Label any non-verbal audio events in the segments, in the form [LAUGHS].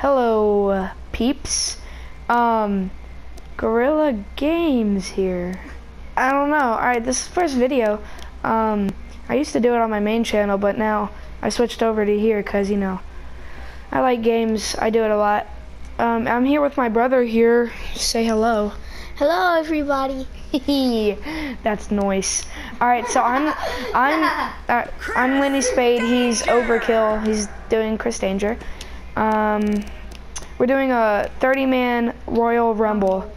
Hello, peeps. Um, Gorilla Games here. I don't know. Alright, this is the first video. Um, I used to do it on my main channel, but now I switched over to here because, you know, I like games. I do it a lot. Um, I'm here with my brother here. Say hello. Hello, everybody. [LAUGHS] That's nice. All right, so I'm I'm uh, I'm Lenny Spade. He's Overkill. He's doing Chris Danger. Um, we're doing a 30-man Royal Rumble,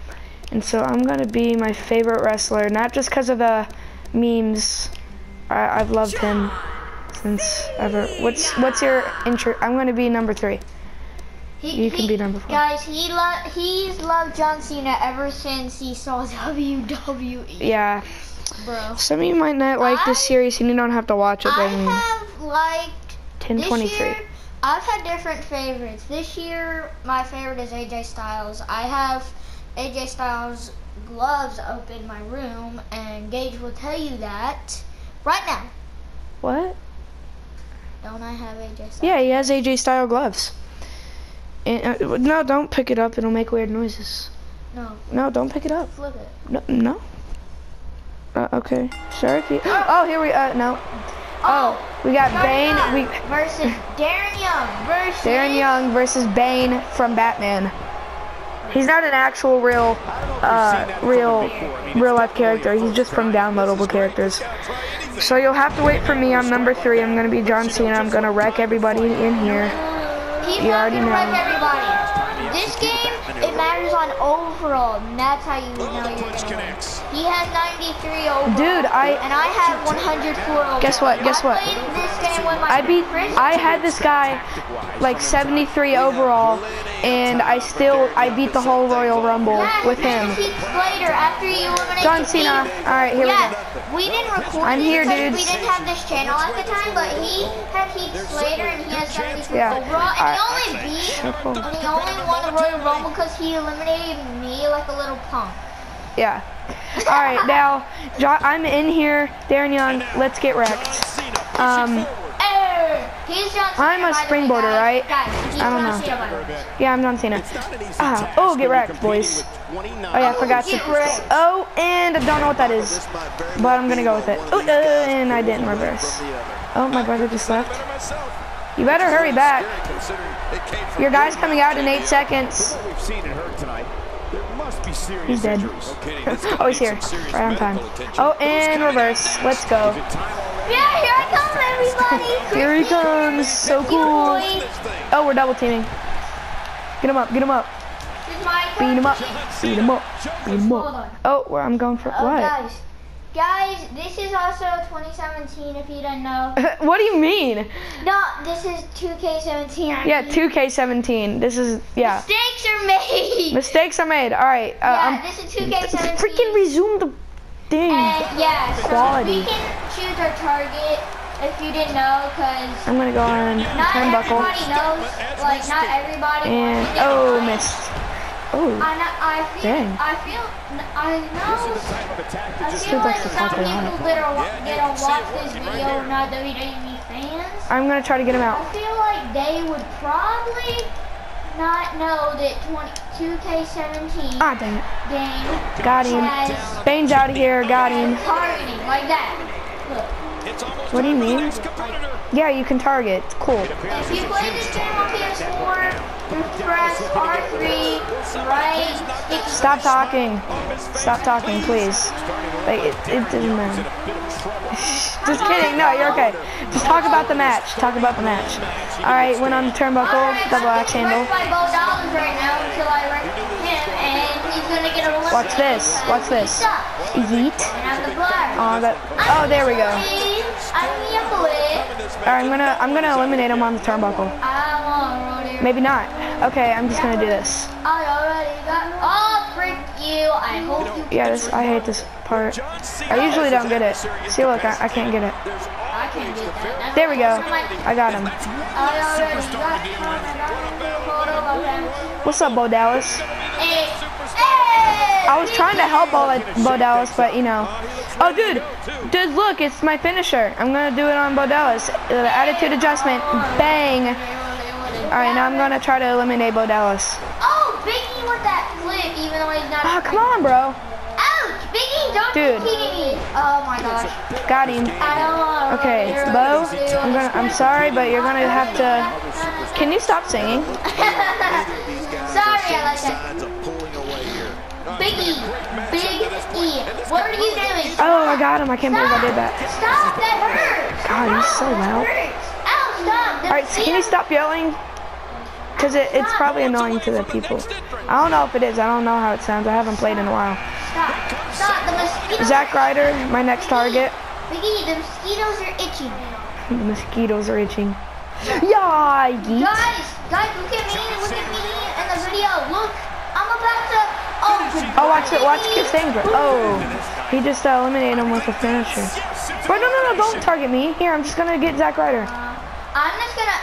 and so I'm gonna be my favorite wrestler, not just because of the memes. I, I've loved him since ever. What's what's your intro? I'm gonna be number three. He, You can he- be number four. Guys, he lo- he's loved John Cena ever since he saw [LAUGHS] WWE, Yeah. bro. Some of you might not like this series, and you don't have to watch it. I have liked this 1023. I've had different favorites. This year, my favorite is AJ Styles. I have AJ Styles gloves up in my room, and Gage will tell you that right now. What? Don't I have AJ Styles? Yeah, he has AJ style gloves. And, uh, no, don't pick it up. It'll make weird noises. No, No, don't pick it up. flip it. No. no. Uh, okay. Sure. If you. Oh, here we. Uh, no. Oh, we got Bane. We versus [LAUGHS] Darren Young versus Darren Young versus Bane from Batman. He's not an actual real, uh, real, real life character. He's just from downloadable characters. So you'll have to wait for me. I'm number three. I'm gonna be John Cena. I'm gonna wreck everybody in here. He's You already know. This game, it matters on overall, and that's how you know you're gonna win. He has 93 overall. Dude, I- and I have 104 overall. Guess what? Guess what? played this game with my I beat. I had this guy like 73 overall, and I still I beat the whole Royal Rumble yeah, with him. is Heath Slater after you John Cena. All right, here yeah, we go. we didn't record I'm here, because dudes. we didn't have this channel at the time, but he had Heath Slater and he has 73 Yeah. overall, and he Alright. only beat, and he only won the Royal Rumble because he eliminated me like a little punk. Yeah. All right, [LAUGHS] now Jo- I'm in here. Darren Young. Let's get wrecked. Um, Hey, he's John Cena. I'm a by way, springboarder, guys. right? Guys, I don't John know. Cena, by the way. yeah, I'm John Cena. Ah, oh, get wrecked, boys. Oh yeah, I forgot to. Get. Oh, and I don't know what that is, but I'm gonna go with it. Oh, uh, and I didn't reverse. Oh, my brother just left. You better hurry back. Your guy's coming out in eight seconds. We've seen and heard tonight. There must be serious He's dead. oh, he's here. Right on time. Oh, and reverse. Let's go. Yeah, here I come, everybody. Here he comes. So cool. Oh, we're double teaming. Get him up. Get him up. This is my Beat him up. Beat him up. Beat him up. Oh, where I'm going for Oh, what? guys. Guys, this is also 2017 if you didn't know. [LAUGHS] what do you mean? No, this is 2K17. I Yeah, mean. 2K17. This is yeah. Mistakes are made. Mistakes are made. All right. Uh, yeah, I'm this is 2K17. freaking resume the thing. And yeah, so Quality. we can choose our target if you didn't know, because I'm gonna go on not turnbuckle everybody knows. Like not everybody. and wants to oh, get- missed. Oh, I know. I feel. Dang. I feel. I know. Type of attack I feel like that's the some fucking people that are wa- that are watch this video are not WWE fans. I'm gonna try to get him out. I feel like they would probably not know that 20, 2K17 Ah, dang it. game Got him. Bane's out of here. Got him. targeting like that. Look, What do you mean? Yeah, you can target. It's cool. if you play this game on PS4, press R3, right? Stop talking. Stop talking, please. Like, it, it doesn't matter. [LAUGHS] Just kidding. No, you're okay. Just talk about the match. Talk about the match. All right, went on the turnbuckle, Alright, double axe handle. wrecked by Bo Dallas right now until I wreck him, and he's gonna get eliminated. Watch this. Watch this. He sucks. Yeet. And I'm the black. Oh, that. Oh, there we go. I'm. All right, I'm gonna I'm gonna eliminate him on the turnbuckle. Maybe not. Okay, I'm just gonna do this. I already got. Oh, frick you! I hope you. Yeah, this I hate this part. I usually don't get it. See, look, I, I can't get it. I can't get that. There we go. I got him. I already got. Photo of him. What's up, Bo Dallas? I was trying to help Bo, Bo Dallas, but you know. Oh, dude, dude, look, it's my finisher. I'm gonna do it on Bo Dallas. Uh, attitude adjustment. Bang. All right, now I'm gonna try to eliminate Bo Dallas. Oh, Biggie with that flip, even though he's not. Oh, come on, bro. Ouch, Biggie, don't Dude. me. Oh my gosh. Got him. I don't. Okay, Bo, I'm gonna. I'm sorry, but you're gonna have to. [LAUGHS] Can you stop singing? Sorry, I like that. Signs of pulling away here. Biggie, Big E. What are you doing? Oh, I got him. I can't believe I did that. Stop, that hurts. God, he's so loud. Ow, oh, stop. All right, so can you stop yelling? Cause it, it's probably annoying to the people. I don't know if it is. I don't know how it sounds. I haven't played in a while. Stop, stop. The mosquitoes. Zack Ryder, my next target. Biggie, the mosquitoes are itching. [LAUGHS] The mosquitoes are itching. Yeah, yeet. Guys, guys, look at me. Look at me in the video. Look, I'm about to. Oh, watch it. Watch Chris Danger. Oh, he just uh, eliminated him with a finisher. Bro, no, no, no, don't target me. Here, I'm just gonna get Zack Ryder. I'm just gonna.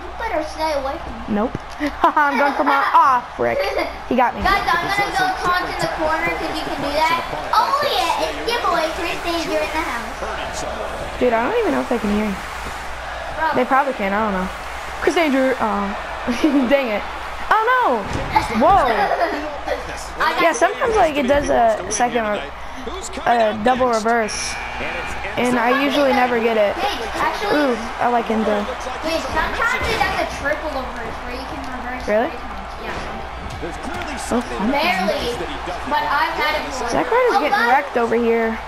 You better stay away from me. Nope. [LAUGHS] I'm going for my. Ah, frick. He got me. Guys, I'm gonna go taunt in the corner because you can do that. Oh yeah, it's giveaway Chris Danger in the house. Dude, I don't even know if they can hear you. They probably can. I don't know. Chris Danger. Oh, [LAUGHS] dang it. Oh no. [LAUGHS] Whoa. Yeah, sometimes like it does a second, a double reverse, and I usually never get it. Ooh, I like Enzo. wait, sometimes it does a triple reverse where you can reverse. Really? Yeah. Oh. Barely, but I've had it before. Zack Ryder's Oh, getting wrecked over here.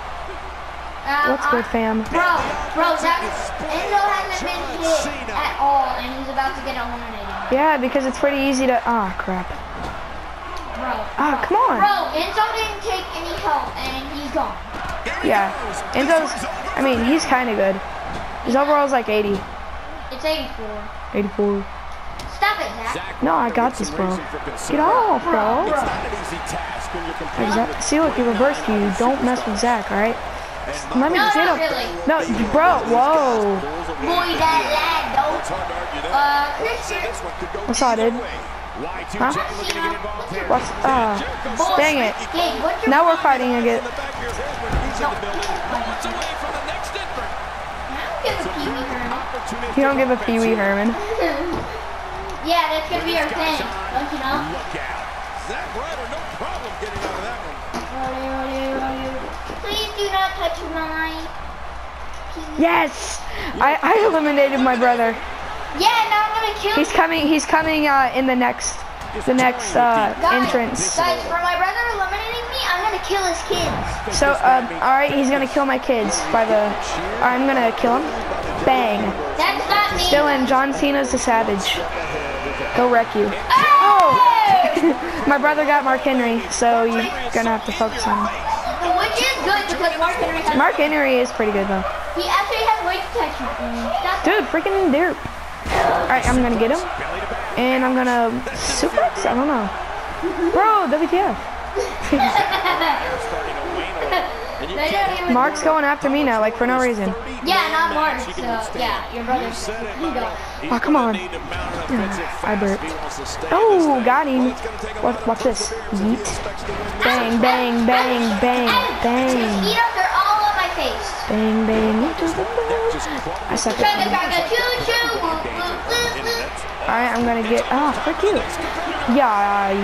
Uh, What's good, uh, fam? Bro, bro, Zach, Enzo hasn't been hit at all, and he's about to get eliminated. Yeah, because it's pretty easy to. Ah, crap. Bro. Ah, come on. Bro, Enzo didn't take any help, and he's gone. Yeah, Enzo's. I mean, he's kind of good. His overall's like 80, It's 84. 84. Stop it, Zach. No, I got this, bro. Get off, bro. It's not an easy task you're Like competing Zach, see, look, he reversed you. Don't mess with Zach, all right? Let me No, get not him. really. No, bro, whoa. Boy, that lad, though. It's hard to argue that. Uh, Christian. This one could go What's up, dude? Y2J Huh? looking to get involved here. What's, uh, Boy, dang it. Hey, what's your Now we're fighting again. The back of your head when he's in the building. Moments away from the next entrant. I don't give a Pee Wee Herman. Opportunity You don't give a Pee Wee Herman. [LAUGHS] Yeah, that's gonna be our thing, don't you know? Look out. Zack Ryder, no problem getting out of that one. Please do not touch my. Yes! I, I eliminated my brother. Yeah, now I'm gonna kill He's coming, he's coming, uh, in the next, the next, uh, Guys, entrance. Guys, for my brother eliminating me, I'm gonna kill his kids. So, um, alright, he's gonna kill my kids by the, I'm gonna kill him. Bang. That's not me. Still in, John Cena's the Savage. He'll wreck you. Hey! [LAUGHS] My brother got Mark Henry, so you're gonna have to focus on him. Which is good because Mark Henry has. Mark Henry is pretty good though. He actually has weight protection. That's Dude, freaking derp. Alright, I'm gonna get him. And I'm gonna suplex? I don't know. Bro, WTF. They don't even. Mark's going after me now, like for no reason. Yeah, not Mark. So yeah, your brother's. You go. Oh, come on. I burped. Oh, got him. Watch, watch this. Yeet. Bang, bang, bang, bang, bang. Mosquitoes are all on my face. Bang, bang. I suck at Alright, I'm gonna get. Oh, frick you. Yeah.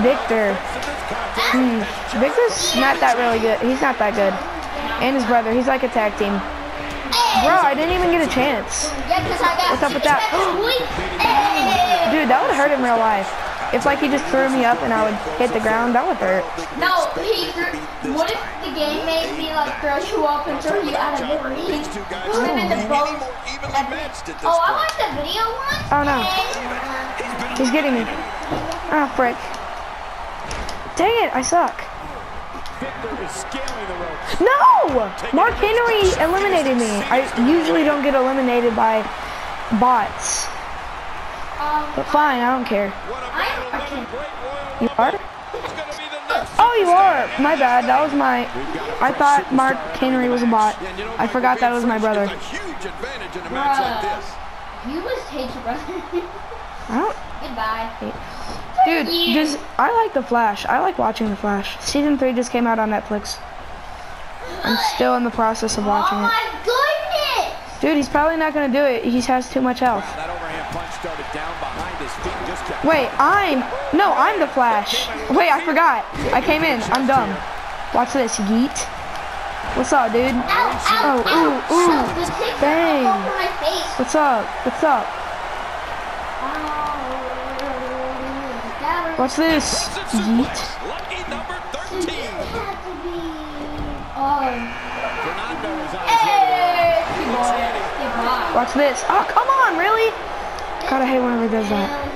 Victor. Hmm. Victor's not that really good. He's not that good. And his brother. He's like a tag team. Bro, I didn't even get a chance. Yeah, 'cause I got What's up with that? [LAUGHS] Dude, that would hurt in real life. If like he just threw me up and I would hit the ground, that would hurt. No, he threw. What if the game made me like throw you up and throw you out of the ring? Put him in the boat. Oh, I watched the video once. Oh, no. He's getting me. Oh frick. Dang it, I suck. Victor is scaling the ropes. No! Mark Henry eliminated me. I usually don't get eliminated by bots. Um, But fine, I don't care. I'm. Okay. You are? Oh, you are. My bad. That was my. I thought Mark Canary was a bot. I forgot that was my brother. A huge advantage in a match like this. You was hate your brother. [LAUGHS] I don't. Goodbye. Dude, just I like the Flash. I like watching the Flash. Season three just came out on Netflix. I'm still in the process of Oh watching it. Oh my goodness! Dude, he's probably not gonna do it. He has too much health. That Wait, I'm no, I'm the Flash. Wait, I forgot. I came in. I'm dumb. Watch this, yeet. What's up, dude? Ow, ow, Oh, ow, ooh, ooh. ow. The thing Bang. fell over my face. What's up? What's up? Watch this, yeet. lucky number 13. had to be. Fernando is on. Hey, good boy. Good boy. Watch this. Oh, come on, really? God, I hate whenever he does that.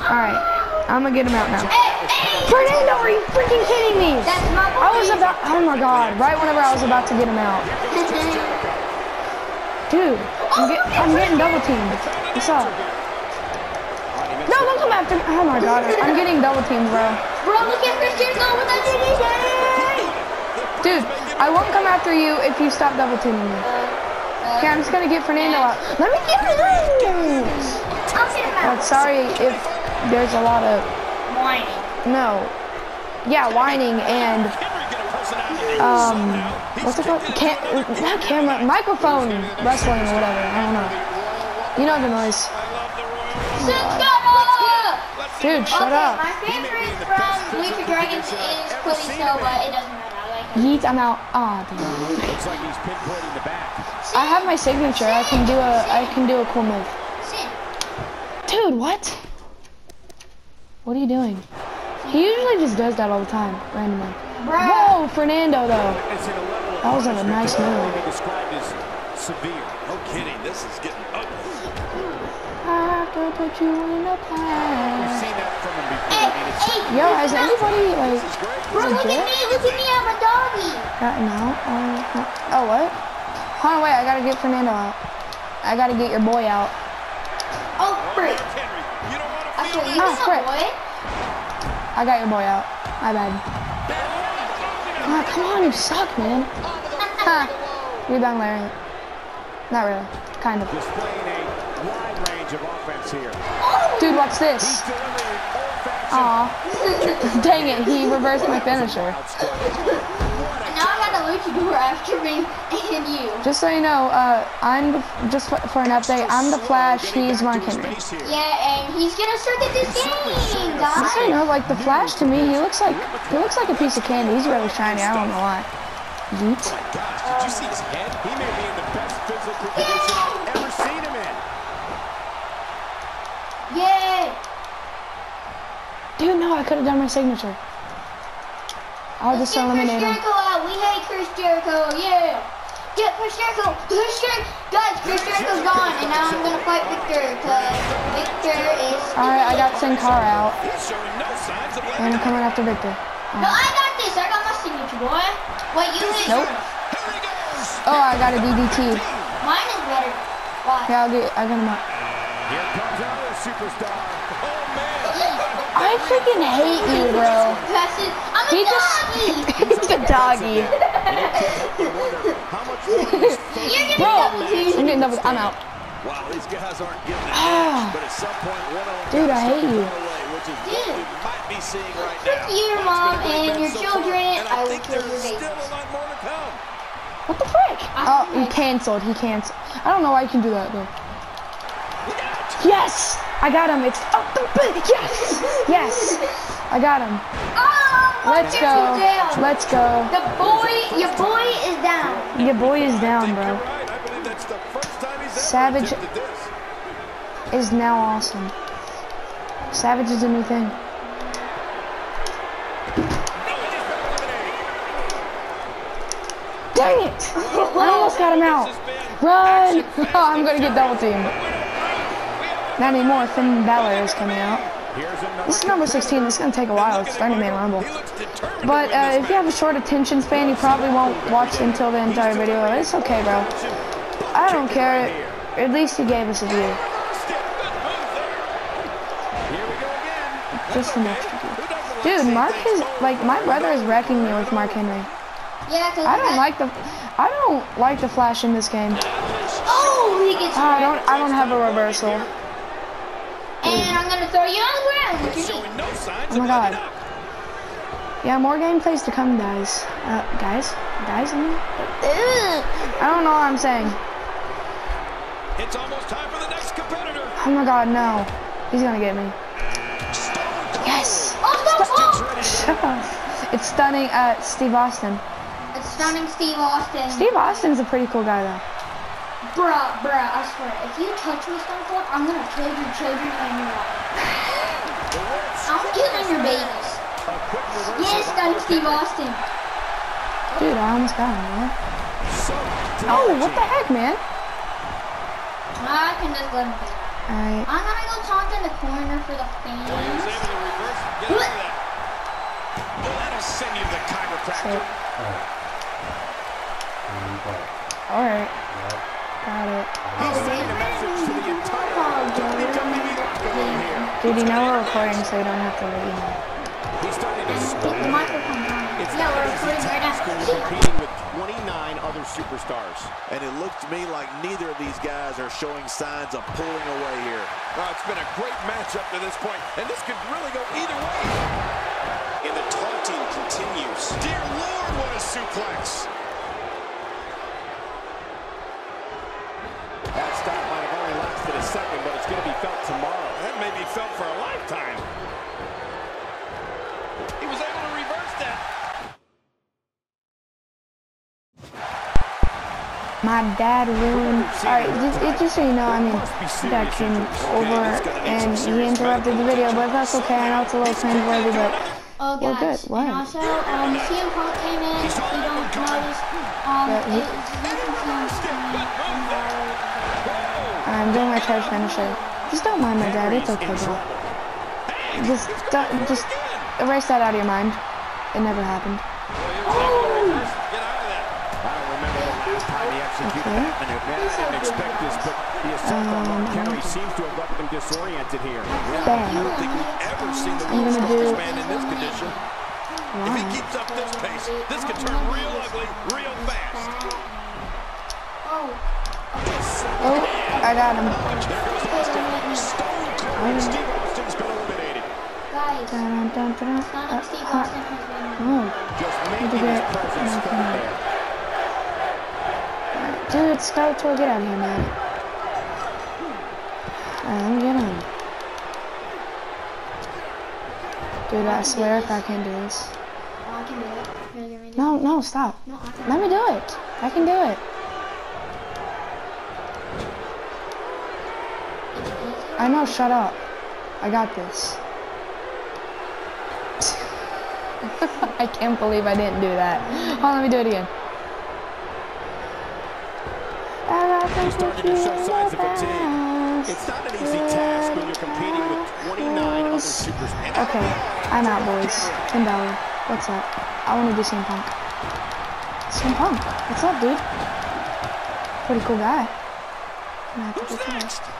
All right, I'm gonna get him out now. Hey, hey. Fernando, are you freaking kidding me? That's my. I was about. Oh my God! Right whenever I was about to get him out, dude. I'm, get, I'm getting double teamed. What's up? No, don't come after me. Oh my God! I'm getting double teamed, bro. Bro, look at Christian go with that Dude, I won't come after you if you stop double teaming me. Okay, I'm just gonna get Fernando out. Let me get him. I'll get him out. But sorry if there's a lot of Whining. no. Yeah, whining and Henry get a personality. um, what's it called? Cam- not camera, microphone wrestling or whatever. I don't know. You know the noise. Dude, shut okay, up. my favorite from League of Dragons is Snow, but it doesn't matter. Yeet, I'm out. Ah, damn. Looks like he's pinpointing the back. I have my signature. I can do a I can do a cool move. Dude, what? What are you doing? He usually just does that all the time, randomly. Bruh. Whoa, Fernando though. Witnessing a level of That was a nice move. only be described as severe. No kidding. This is getting ugly. I have to put you in a We've past. seen that from him before. Hey, I mean, it's hey. Yo, has anybody like this is. Bro, look at me. Look at me. I'm a doggy. gotten out? Oh, oh, what? Hold on, wait. I gotta get Fernando out. I gotta get your boy out. Oh, frick. Henry, you don't want to That's feel what it. you Oh, frick. boy. I got your boy out. My bad. Ah, come on, you suck, man. [LAUGHS] Ha. Rebound Larry. Not really. Kind of. Displaying a wide range of offense here. Dude, watch this. He's Aw. [LAUGHS] Dang it, he reversed my finisher. And now I got a luchador after me and you. Just so you know, uh, I'm the, just for, for an update. I'm the Flash. He's Mark Henry. Space. Yeah, and he's gonna start at this game, Just so you know, like the Flash to me, he looks like he looks like a piece of candy. He's really shiny. I don't know why. Yeet. Gosh, did you see his head? He may be in the best physical condition I've ever seen him in. Yay! Dude, no, I could have done my signature. I'll Let's just get Chris eliminate him. Jericho out. We hate Chris Jericho. Yeah. Get Chris Jericho. Chris Jericho. Guys, Chris Jericho's gone, and now I'm gonna fight Victor because Victor is. All right, I got Sin Cara out, He's showing no signs of and I'm coming after Victor. No, I got this. I got my signature, boy. Wait, you hit Nope. Here he goes. Oh, I got a DDT. Mine is better. Why? Yeah, I'll get. I got him out. Here comes another superstar. Man. I freaking hate you, bro. I'm a He just. doggy. [LAUGHS] He's a doggy. How much more is You're getting Bro, double I'm teamed. getting double. I'm out. Wow, these guys aren't giving it Ah. but at some point, one of them Dude, I hate start you. going away, which is what Dude. we might be seeing right Frick now. you, Mom, been a great and your so children. and I I will think kill your there's babies. still a lot more to come. What the frick? I Oh, he canceled. He canceled. I don't know why you can do that though. Yes, I got him. It's up the yes, yes, I got him. Oh, Let's go. Let's go. The boy, your boy is down. Your boy is down, bro. right. I believe that's the first time he's ever Savage- Is now awesome. Savage is a new thing. Dang it! I almost got him out. Run! Oh, [LAUGHS] I'm gonna get double teamed. Not anymore. Finn Balor is coming out. This is number 16. This is gonna take a while. It's 30 man rumble. He looks determined But uh, if you have a short attention span, you probably won't watch until the entire video. It's okay, bro. I don't care. At least he gave us a view. Here we go again. Just an extra view. Who doesn't like Dude, Mark is like my brother is wrecking me with Mark Henry. Yeah, I don't like the I don't like the Flash in this game. Oh, he gets. I don't I don't have a reversal. And I'm gonna throw you on the ground with your knee. Showing no signs Oh my God. Yeah, more gameplays to come, guys. Uh, guys, guys, I mean, I don't know what I'm saying. It's almost time for the next competitor. Oh my god, no. He's gonna get me. Yes! Oh, no, oh! Shut up. It's stunning uh, Steve Austin. It's stunning Steve Austin. Steve Austin's a pretty cool guy though. Bruh, bruh, I swear, if you touch me, Stone Cold, I'm gonna kill your children and your wife. I'm killing your babies. Yes, stunning Steve Austin. Dude, I almost got him, man. Oh, what the heck, man? Ah, I can just let him be. Alright. I'm gonna go taunt in the corner for the He was able fans. to reverse and get out that. Well, that'll send you to the chiropractor. Alright. Got it. He's sending a message to the entire WWE locker room here. Dude, you know we're recording, so you don't have to let you know. He's starting to Keep the microphone on. It's Yeah, we're recording right task when now. you're competing with 29 other superstars. And it looked to me like neither of these guys are showing signs of pulling away here. Well, it's been a great matchup to this point, and this could really go either way. And the taunting continues. Dear Lord, what a suplex. May be felt for a lifetime. He was able to reverse that. My dad ruined. Alright, just, it- just so you know, I mean, my dad came over and he interrupted the video, but that's okay. I know it's a little cringeworthy, but Oh, Well, guys. good. What? And also, um, CM Punk came in. If you don't notice, um, Yeah, he- it's I'm doing my charge finisher. Just don't mind my dad. It's okay, bro. Just, don't, just erase that out of your mind. It never happened. Get out of that. I don't remember the last time he executed Okay. Um, that maneuver. I didn't expect this, but the assault on Mark Henry seems to have left him disoriented here. I Bam. don't think we've ever seen the world's strongest man in this condition. If he keeps up this pace, this could turn real ugly real fast. Oh, Oh, I got him. Oh, Just to making his get presence my felt camera. there. dude, out of here, man. Alright, let me get him. Dude, I swear if I can do this. Oh, I can do it. Here, give me this. No, no, stop. No, I can. Let me do it. I can do it. It's easy. I know, shut up. I got this. [LAUGHS] I can't believe I didn't do that. Hold on, let me do it again. I got starting to show signs of fatigue. It's not an easy task when you're competing with 29 other supers. Okay, I'm out, boys. Finn Balor, what's up? I want to do CM Punk. CM Punk, what's up, dude? Pretty cool guy. I'm gonna have to Who's next?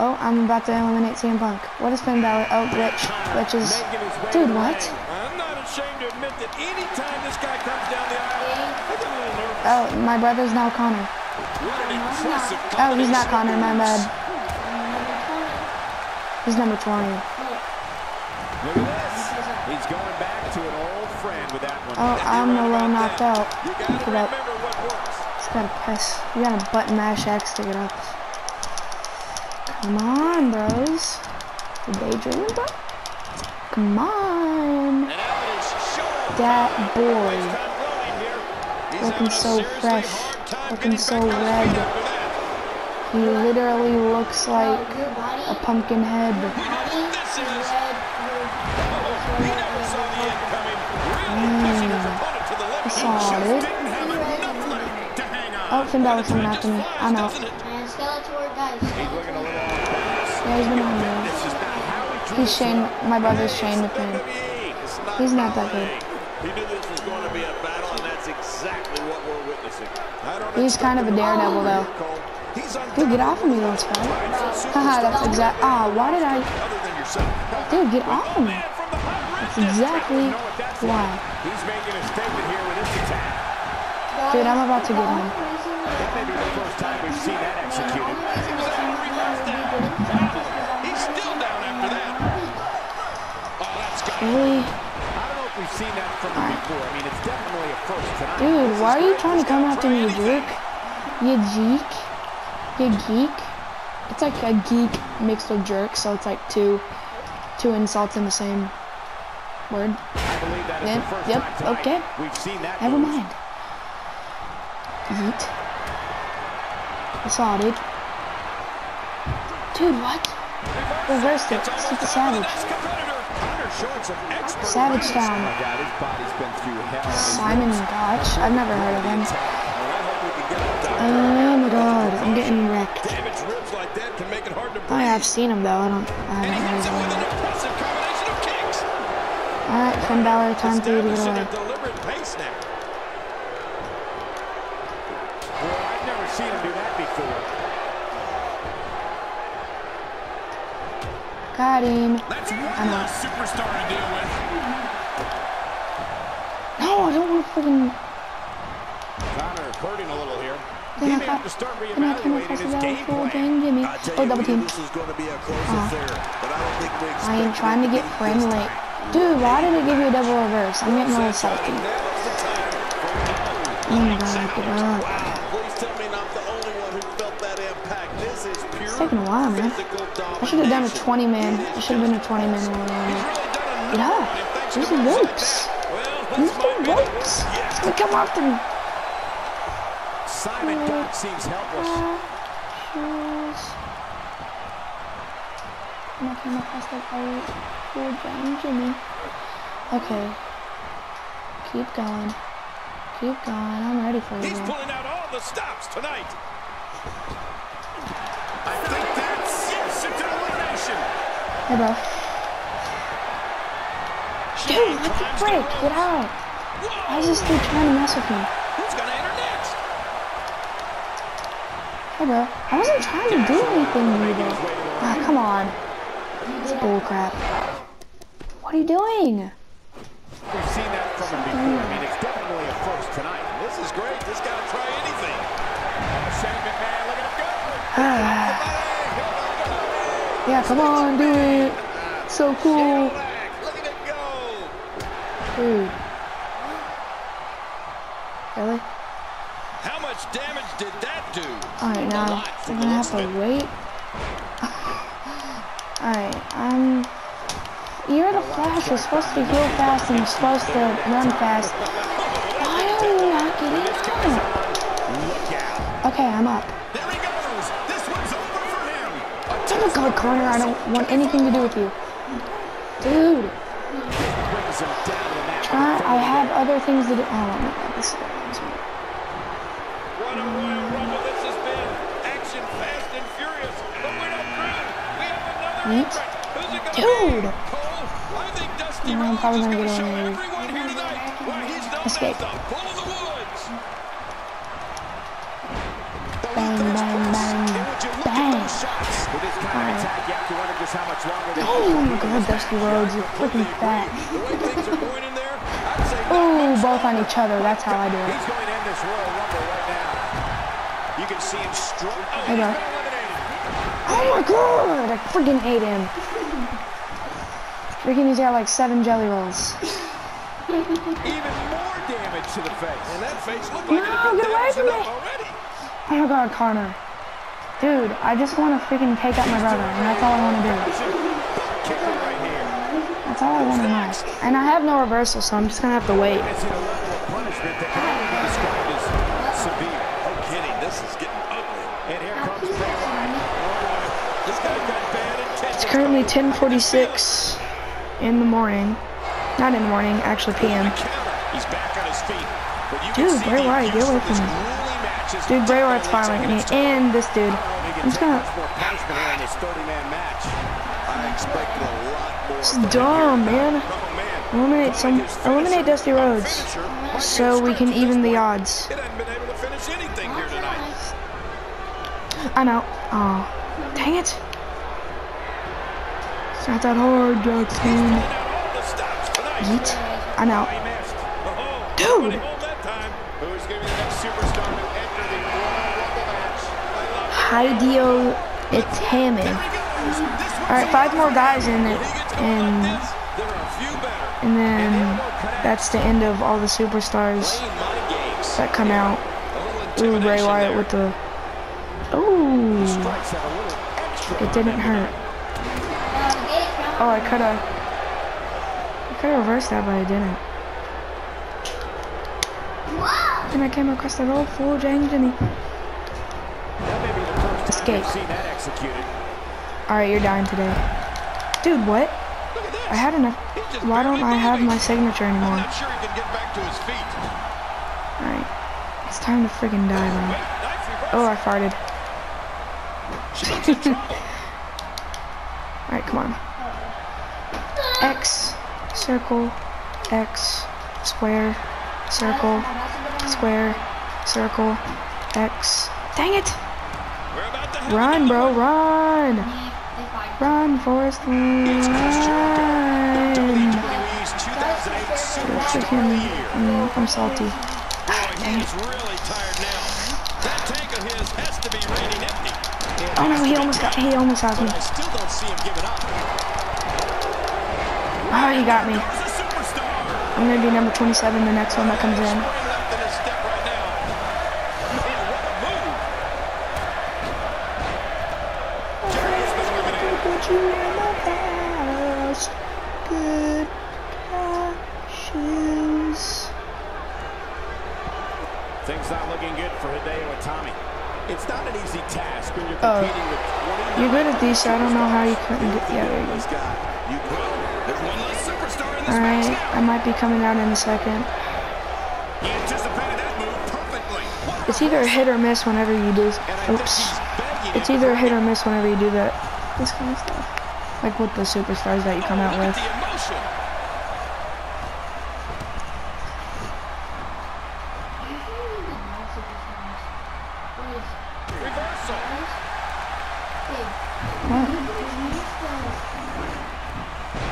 Oh, I'm about to eliminate CM Punk. What is Finn Balor? Oh, glitch. Glitch is... Dude, what? I'm not ashamed to admit that anytime this guy comes down the aisle, I get a little nervous. Oh, my brother's now Connor. What an impressive Oh, he's not Connor, my bad. He's number 20. Look at this. He's going back to an old friend with that one. Oh, I'm a little knocked out. You Look gotta it up. remember what works. Just gotta press. You gotta button mash X to get up. Come on, bros. You daydreaming, bro? Come on. And now it is show That boy. Time flowing here. He's Looking so fresh. Looking so back on his feet red. He literally looks like Oh, your body. a pumpkin head. He never saw the mm. end coming. Really pushing his opponent to the limit. He saw just it. didn't have enough left to hang on. Oh, Finn Balor And the coming time after me. I'm out. doesn't it? And Skeletor, guys. He's looking a little off balance. Yeah, he's been on there. This is not how he He's Shane, my brother's Shane the not He's not that good. He knew this was going to be a battle, and that's exactly what we're witnessing. He's kind of a daredevil, though. Dude, get off of me, little spy. Haha, that's exact. Ah, why did I? Dude, get off of me. Man the That's exactly that's why. Dude, I'm about to get him. That may be the first time we've seen that executed. Really? I don't know if we've seen that from him before. I mean, it's definitely a first tonight. Dude, why are you trying to come after me, you jerk? You geek? You geek? It's like a geek mixed with jerk, so it's like two, two insults in the same word. I believe that is Yep, yep, okay. We've seen that Never move. mind. Yeet. I saw it, dude. Dude, what? Reversed it. Super savage. Savage Oh down. my God, his body's been through hell. Simon Gotch. I've never heard of him. Well, I hope we can get a doctor. Oh my god, I'm getting wrecked. Damaged ribs like that can make it hard to breathe. Oh yeah, I've seen him though. I don't. I haven't hits heard of him. impressive combination of kicks. All right, Finn Balor, time for you to get away. a deliberate pace now. Well, I've never seen him do that before. Got him. That's I'm out. superstar to deal with. No, I don't want to freaking. Connor hurting a little here. Then He I may got. have to start I come reevaluating across his game plan. thing, Jimmy. I tell Oh, double team. This was going to be a close Uh-huh. affair, but I don't think we I expected ain't trying to get be friend this late. Dude, why did it give you a double reverse? I'm getting a little salty. Now is the time for Oh my god, get up. Please tell me not the only one who felt that impact. This is pure It's taking a while, man. I should have done a 20 man. I should have been a 20 man up. Use the ropes. Use the ropes. Look come up and. Simon seems helpless. And I came across that old cool Jimmy. Okay. Keep going. Keep going. I'm ready for you. He's pulling out all the stops tonight. I think that's yes, it's an elimination. Hey, bro. Dude, what the frick? Get out. Why is this dude trying to mess with me? Who's gonna enter next? Hey, bro. I wasn't trying to do anything to you, though. Ah, come on. It's bullcrap. What are you doing? We've seen that from him before. I mean, it's definitely a first tonight. This is great. This guy will try anything. Oh, Shane McMahon, look at him go. [SIGHS] Yeah, come on, do it. So cool. Look at him go. Dude. Really? How much damage did that do? Alright, now we're gonna have to wait. Alright, I'm. You're the Flash. You're supposed to heal fast and you're supposed to run fast. Why are you not getting out. Okay, I'm up. Oh my god, Connor, I don't want anything to do with you. Dude, brings him down to the mat. try, I have other things to do. Oh my god, this is What a Royal Rumble this has been. Action fast and furious. But we're not through. We have another Yeet. entrant. Who's it gonna Dude. be? Cole, I think No, I'm probably gonna get show eliminated. everyone here tonight why he's known Escape. as the Bull of the Woods. Bang, bang, bang, they Oh my god, Dusty Rhodes, you're freaking fat. The way things are going in there, I'd say Oh, both on each other, that's how I do it. You can see him strong. Oh. Oh my god, I freaking ate him. Freaking, he's got like seven jelly rolls. Even more damage to the face. And that face looked No, like it had been damaged already. Oh my god, Connor. Dude, I just want to freaking take out my brother, and that's all I want to do. Kicker right here. That's all I want to know. And I have no reversal, so I'm just gonna have to wait. It's in a level of punishment that can only be described as severe. No kidding. This is getting ugly. And here comes Bray Wyatt. Boy. This guy's got bad intentions. It's currently 10:46 in the morning. Not in the morning, actually PM. He's back on his feet. But you Dude, get away from me. Grueling match is Dude, Bray Wyatt's definitely following me, and this dude. I'm just gonna. much more punishment here in this 30-man match. I expected a lot more. This is dumb, man. Eliminate some. Eliminate Dusty Rhodes, Finisher might be so we can even the odds. It hasn't been able to finish anything here tonight. I'm out. Oh, dang it! It's not that hard, Jackson. Pulling out all the stops tonight. Yeet. I'm out. Hideo one's All right, five more guys in it, and and then that's the end of all the superstars that come out. Ooh, Bray Wyatt with the. Ooh. It didn't hurt. Oh, I could have. I could have reversed that, but I didn't. And I came across the road full Jimmy. That may be the first time Escape. we've that executed. Alright, you're dying today. Dude, what? Look at this. I had enough. Why don't I have my signature anymore? not sure he can get back to his feet. Alright. It's time to friggin' die, Wait, bro. nice reverse. Oh, I farted. She looks in trouble. [LAUGHS] Alright, come on. X, circle, X, square, circle, square, circle, X. Dang it! We're about to have Run, bro, run! Run, Forrest, run! WWE's 2008 Superstar of Freaking, the Year. I'm, I'm salty. Oh no, he almost got, he almost has me. Oh, he got me. I'm gonna be number 27, the next one that comes in. I don't know how you couldn't get. Yeah, there you go. Alright. I might be coming out in a second. It's either a hit or miss whenever you do. Oops. It's either a hit or miss whenever you do that. This kind of stuff. Like with the superstars that you come out with. at the emotion. Reversal. What?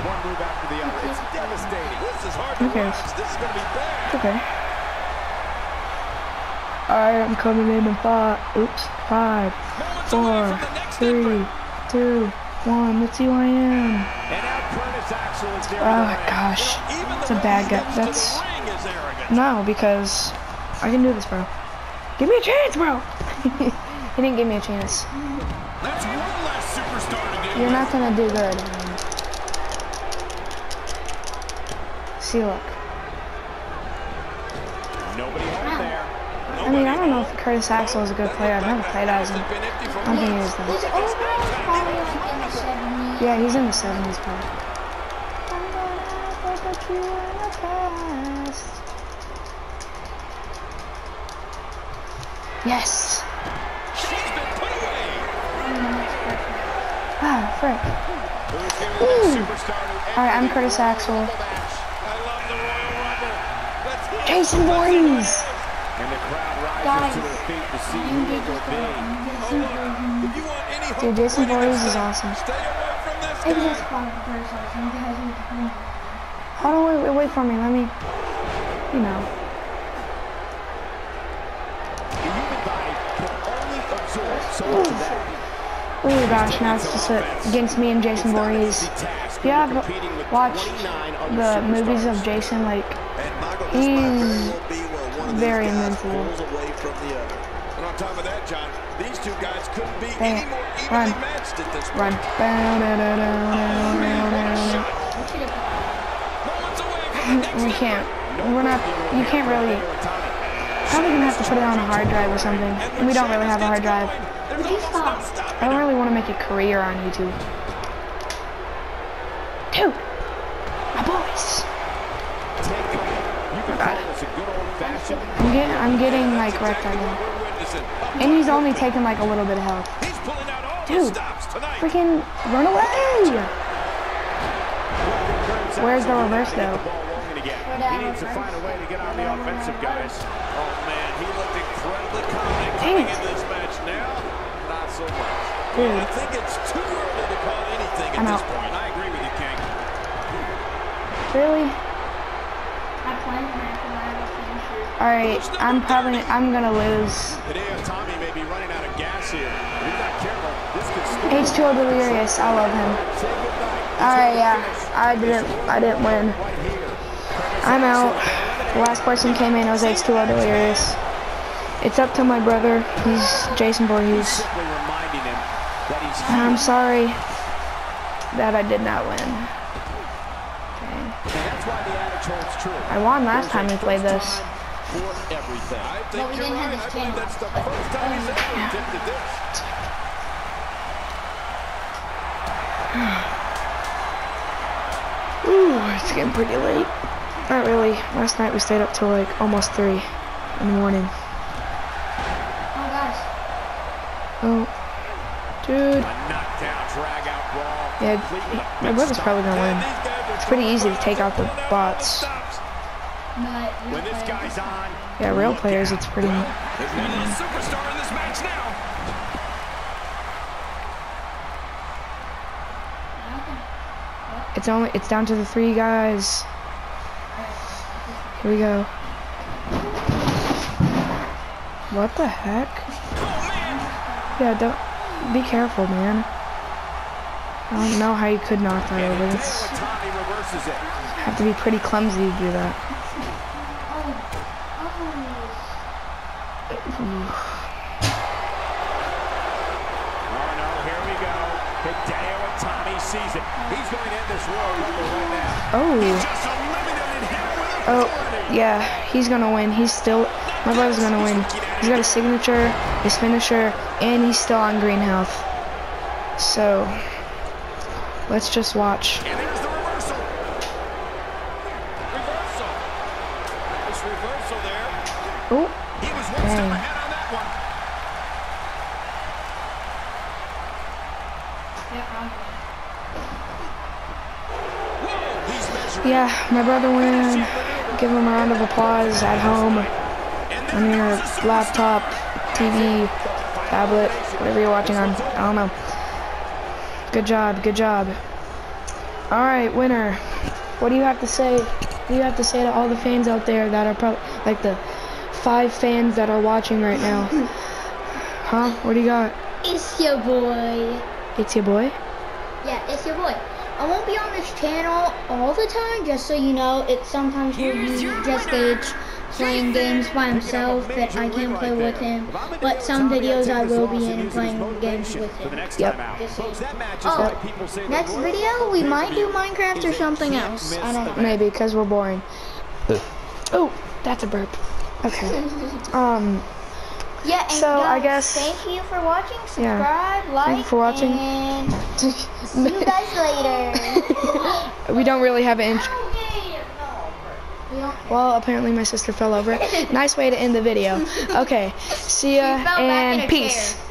One move after the other. It's devastating. This is hard Who to cares? watch. This is going to be bad. It's okay. Alright, I'm coming in in five. Oops. Five, four, from the next three, two, one. Let's see who I am. And now Curtis Axel is there. Oh in the ring. gosh. It's a bad guy. That's. the ring is arrogant. No, because I can do this, bro. Give me a chance, bro. [LAUGHS] he didn't give me a chance. That's one less superstar to deal You're not gonna do good. See, look. Nobody home there. I mean, I don't know if Curtis Axel is a good player. I've never played as him. I don't think he is though. Overall probably like in the 70s. Yeah, he's in the 70s, bro. I'm gonna put you in the past. Yes. Ah, frick. All right, I'm Curtis Axel. Jason match. Guys, to their feet to see You who did it will just be. Look. If you want any hope Dude, Jason of Voorhees is awesome. Stay away from this It guy. fun for first person because he was playing. Hold on, wait, wait, wait for me. Let me, you know. The human body can only absorb so much of that. Oh gosh, now it's just uh, against me and Jason Voorhees. If you have watched the movies of Jason, like, he's very invincible. away from the other. And on top of that, John, these two guys couldn't be Dang any it. more Run. evenly matched at this point. Run. point. Moments away from the next We can't. We're not. You can't really. Probably gonna have to put it on a hard drive or something. And we don't really have a hard drive. There's Would you almost no stop? stopping I don't really want to make a career on YouTube. Dude, my boys. You can call this a good old-fashioned I'm getting. I'm getting like wrecked right now. We're. And he's only taking like a little bit of health. He's pulling out all Dude. the stops tonight. Freaking run away! Where's the reverse though? ball rolling again. He needs to find a way to get on the offensive, guys. Oh man, he looked incredibly confident coming into this match. Now, not so much. Dude. I think it's too early to call anything at I'm this out. point. I agree with you, King. Really? Finished. Alright, I'm probably. I'm gonna lose. Tommy may be running out of gas here. Not careful, this H2O Delirious. I love him. Alright, yeah. I didn't. I didn't win. I'm out. The last person came in was H2O Delirious. It's up to my brother. He's Jason Voorhees. Simply reminding him that he's I'm sorry that I did not win. Okay. And that's why the adage holds true. I won last time we played this. For everything. I But we didn't have this channel. That's the first time he's ever attempted this. [SIGHS] Ooh, it's getting pretty late. Not really. Last night we stayed up till like almost 3 in the morning. Oh, guys. Oh. Dude. A knockdown, drag out brawl. Yeah, complete with a my brother's probably gonna win. And these guys are It's pretty easy to take out the bots. When this guy's on, Yeah, real players, it's pretty. There's little superstar in this match now. It's only. It's down to the three guys. Here we go. What the heck? Oh, yeah, don't. Be careful, man. I don't know how you could knock that over. That's Hideo Itami reverses have to be pretty clumsy to do that. Oh no, here we go. Hideo Itami sees it. He's going to end this Royal Rumble right now. Oh. Just eliminated him Oh, yeah, he's gonna win. He's still, my brother's gonna win. He's got a signature, his finisher, and he's still on green health. So, let's just watch. And there's the reversal. Reversal. Nice reversal there. Oh, He was one step Dang. ahead on that one. Whoa, he's measuring. yeah, my brother win. Give him a round of applause at home, on your laptop, TV, tablet, whatever you're watching on. I don't know. Good job, good job. All right, winner. What do you have to say? What do you have to say to all the fans out there that are probably like the five fans that are watching right now? Huh? What do you got? It's your boy. It's your boy. Yeah, it's your boy. I won't be on this channel all the time, just so you know. It's sometimes will be just Gage playing games by himself that I can't play with him. But some videos I will be in playing games with him. next Yep. Just so Folks, you that match is Oh, why people say the Next video, we might do Minecraft or something else. I don't know. event. Maybe because we're boring. [LAUGHS] Oh, that's a burp. Okay. [LAUGHS] Um. Yeah, and So, I guess- thank you for watching. Yeah. Subscribe, like, Thank you for watching. and [LAUGHS] see you guys later. [LAUGHS] we don't really have an int- Well, apparently my sister fell over. [LAUGHS] nice way to end the video. Okay, see ya She fell back in and peace. chair.